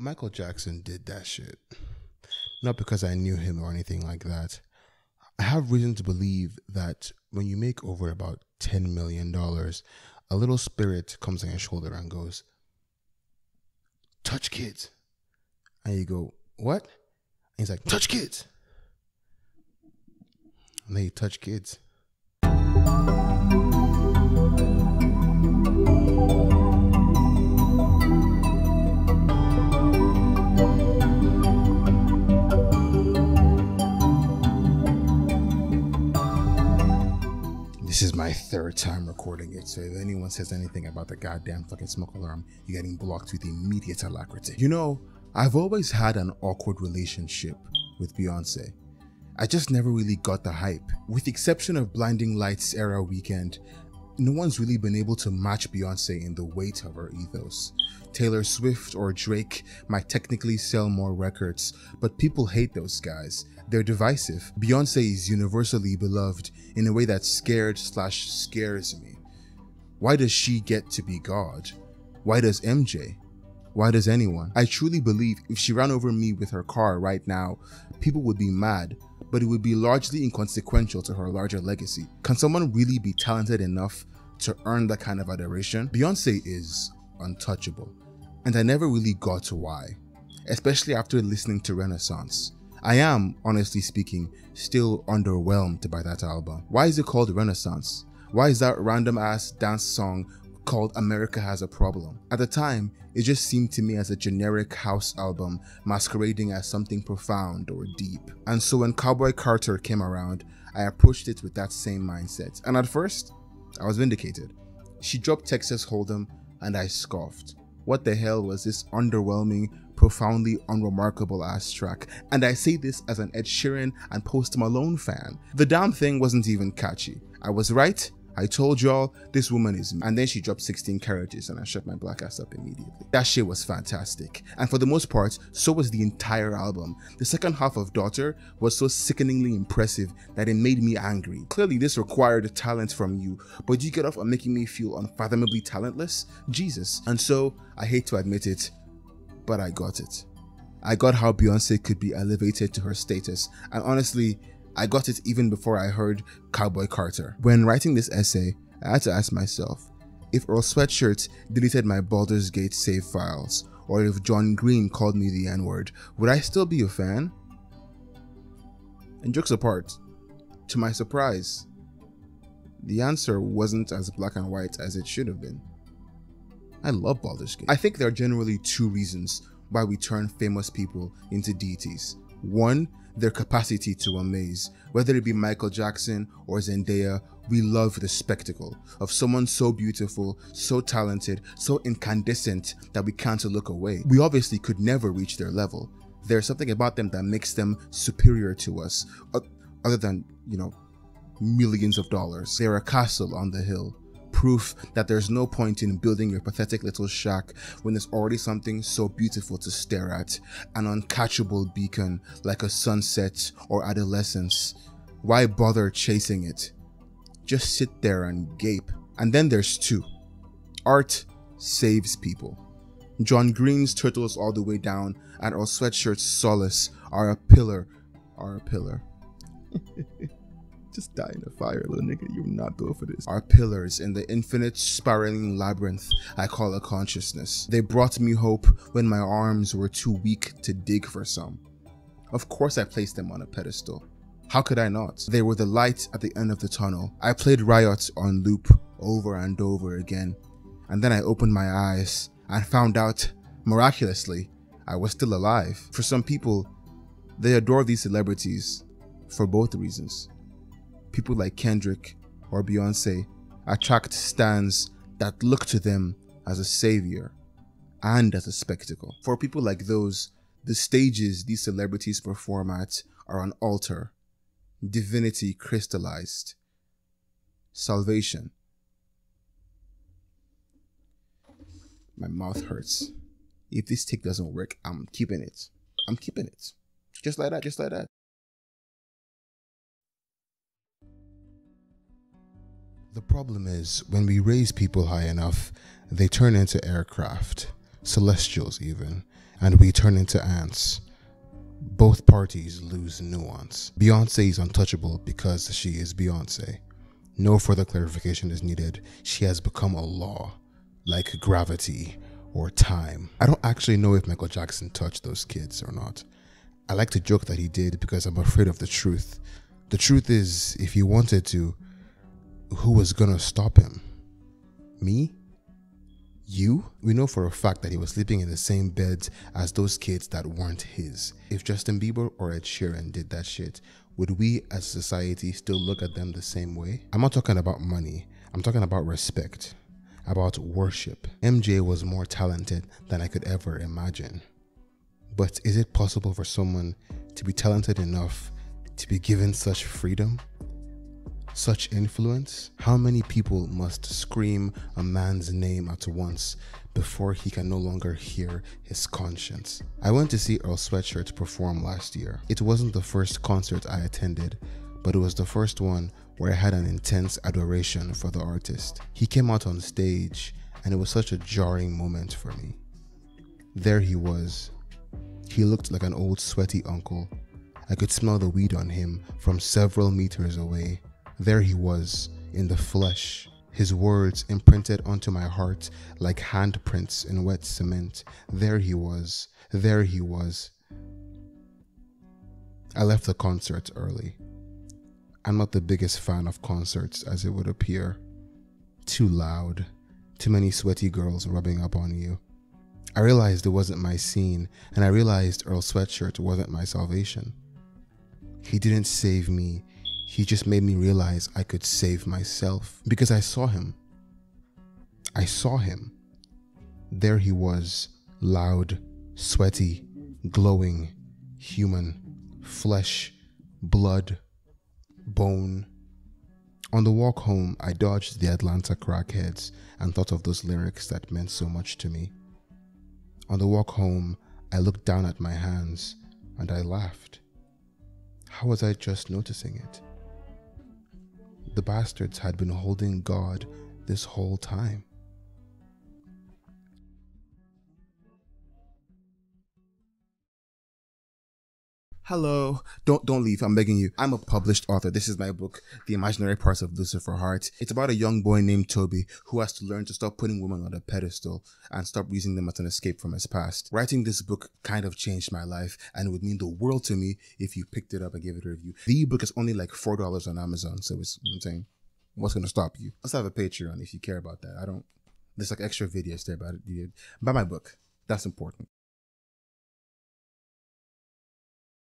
Michael Jackson did that shit. Not because I knew him or anything like that. I have reason to believe that when you make over about $10 million, a little spirit comes on your shoulder and goes, Touch kids. And you go, What? And he's like, Touch kids. And then you touch kids. This is my third time recording it, so if anyone says anything about the goddamn fucking smoke alarm, you're getting blocked with immediate alacrity. You know, I've always had an awkward relationship with Beyonce. I just never really got the hype. With the exception of Blinding Lights era Weeknd, no one's really been able to match Beyonce in the weight of her ethos. Taylor Swift or Drake might technically sell more records, but people hate those guys. They're divisive. Beyonce is universally beloved in a way that scared slash scares me. Why does she get to be God? Why does MJ? Why does anyone? I truly believe if she ran over me with her car right now, people would be mad, but it would be largely inconsequential to her larger legacy. Can someone really be talented enough to earn that kind of adoration? Beyonce is untouchable, and I never really got to why, especially after listening to Renaissance. I am, honestly speaking, still underwhelmed by that album. Why is it called Renaissance? Why is that random ass dance song called America Has a Problem? At the time, it just seemed to me as a generic house album masquerading as something profound or deep. And so when Cowboy Carter came around, I approached it with that same mindset. And at first, I was vindicated. She dropped Texas Hold'em and I scoffed. What the hell was this underwhelming, profoundly unremarkable ass track? And I say this as an Ed Sheeran and Post Malone fan. The damn thing wasn't even catchy. I was right. I told y'all this woman is. And then she dropped 16 carriages and I shut my black ass up immediately. That shit was fantastic. And for the most part, so was the entire album. The second half of Daughter was so sickeningly impressive that it made me angry. Clearly this required talent from you, but you get off on making me feel unfathomably talentless? Jesus. And so, I hate to admit it, but I got it. I got how Beyonce could be elevated to her status, and honestly, I got it even before I heard Cowboy Carter. When writing this essay, I had to ask myself if Earl Sweatshirt deleted my Baldur's Gate save files, or if John Green called me the N word, would I still be a fan? And jokes apart, to my surprise, the answer wasn't as black and white as it should have been. I love Baldur's Gate. I think there are generally two reasons why we turn famous people into deities. One, their capacity to amaze. Whether it be Michael Jackson or Zendaya, we love the spectacle of someone so beautiful, so talented, so incandescent that we can't look away. We obviously could never reach their level. There's something about them that makes them superior to us, other than, you know, millions of dollars. They're a castle on the hill proof that there's no point in building your pathetic little shack when there's already something so beautiful to stare at, an uncatchable beacon like a sunset or adolescence. Why bother chasing it? Just sit there and gape. And then there's two. Art saves people. John Green's Turtles All the Way Down and Earl Sweatshirt's Solace are a pillar, are a pillar. Just die in the fire, little nigga. You're not built for this. Are pillars in the infinite spiraling labyrinth I call a consciousness. They brought me hope when my arms were too weak to dig for some. Of course, I placed them on a pedestal. How could I not? They were the light at the end of the tunnel. I played Riot on loop over and over again. And then I opened my eyes and found out, miraculously, I was still alive. For some people, they adore these celebrities for both reasons people like Kendrick or Beyonce attract stans that look to them as a savior and as a spectacle. For people like those, the stages these celebrities perform at are an altar, divinity crystallized, salvation. My mouth hurts. If this tick doesn't work, I'm keeping it. I'm keeping it. Just like that, just like that. The problem is when we raise people high enough, they turn into aircraft. celestials even, and we turn into ants. Both parties lose nuance. Beyonce is untouchable because she is Beyonce. No further clarification is needed. She has become a law, like gravity or time. I don't actually know if Michael Jackson touched those kids or not. I like to joke that he did because I'm afraid of the truth. The truth is, if he wanted to, who was gonna stop him? Me? You? We know for a fact that he was sleeping in the same bed as those kids that weren't his. If Justin Bieber or Ed Sheeran did that shit, would we as society still look at them the same way? I'm not talking about money, I'm talking about respect, about worship. MJ was more talented than I could ever imagine. But is it possible for someone to be talented enough to be given such freedom? Such influence? How many people must scream a man's name at once before he can no longer hear his conscience? I went to see Earl Sweatshirt perform last year. It wasn't the first concert I attended, but it was the first one where I had an intense adoration for the artist. He came out on stage, and it was such a jarring moment for me. There he was, he looked like an old sweaty uncle. I could smell the weed on him from several meters away. There he was, in the flesh, his words imprinted onto my heart like handprints in wet cement. There he was, there he was. I left the concert early. I'm not the biggest fan of concerts as it would appear. Too loud, too many sweaty girls rubbing up on you. I realized it wasn't my scene, and I realized Earl Sweatshirt wasn't my salvation. He didn't save me, he just made me realize I could save myself because I saw him. I saw him. There he was, loud, sweaty, glowing, human, flesh, blood, bone. On the walk home, I dodged the Atlanta crackheads and thought of those lyrics that meant so much to me. On the walk home, I looked down at my hands and I laughed. How was I just noticing it? The bastards had been holding God this whole time. Hello. Don't don't leave. I'm begging you. I'm a published author. This is my book, The Imaginary Parts of Lucifer heart It's about a young boy named Toby who has to learn to stop putting women on a pedestal and stop using them as an escape from his past. Writing this book kind of changed my life and it would mean the world to me if you picked it up and gave it a review. The ebook is only like four dollars on Amazon, so it's I'm saying what's gonna stop you? Let's have a Patreon if you care about that. I don't there's like extra videos there about it. Buy my book. That's important.